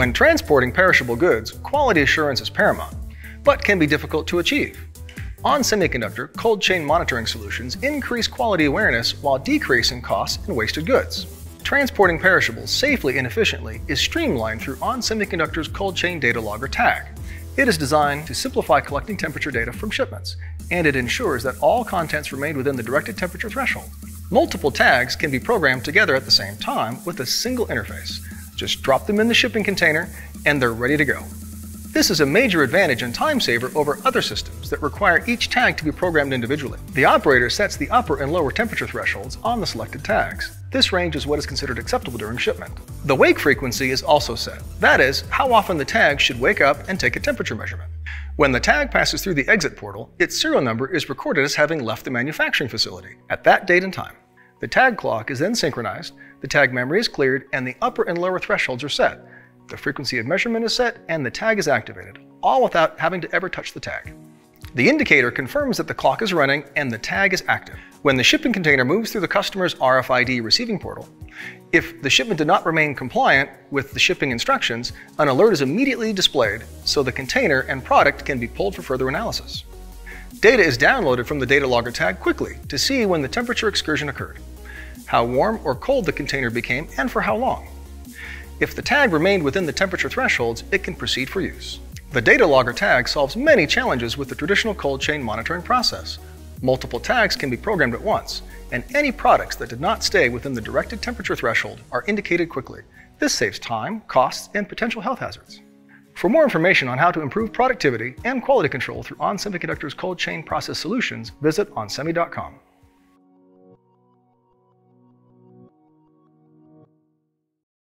When transporting perishable goods, quality assurance is paramount, but can be difficult to achieve. On Semiconductor, cold chain monitoring solutions increase quality awareness while decreasing costs and wasted goods. Transporting perishables safely and efficiently is streamlined through ON Semiconductor's cold chain data logger tag. It is designed to simplify collecting temperature data from shipments, and it ensures that all contents remain within the directed temperature threshold. Multiple tags can be programmed together at the same time with a single interface. Just drop them in the shipping container and they're ready to go. This is a major advantage and time saver over other systems that require each tag to be programmed individually. The operator sets the upper and lower temperature thresholds on the selected tags. This range is what is considered acceptable during shipment. The wake frequency is also set. That is, how often the tag should wake up and take a temperature measurement. When the tag passes through the exit portal, its serial number is recorded as having left the manufacturing facility at that date and time. The tag clock is then synchronized, the tag memory is cleared, and the upper and lower thresholds are set the frequency of measurement is set, and the tag is activated, all without having to ever touch the tag. The indicator confirms that the clock is running and the tag is active. When the shipping container moves through the customer's RFID receiving portal, if the shipment did not remain compliant with the shipping instructions, an alert is immediately displayed so the container and product can be pulled for further analysis. Data is downloaded from the data logger tag quickly to see when the temperature excursion occurred, how warm or cold the container became, and for how long. If the tag remained within the temperature thresholds, it can proceed for use. The data logger tag solves many challenges with the traditional cold chain monitoring process. Multiple tags can be programmed at once, and any products that did not stay within the directed temperature threshold are indicated quickly. This saves time, costs, and potential health hazards. For more information on how to improve productivity and quality control through ON Semiconductor's cold chain process solutions, visit onsemi.com.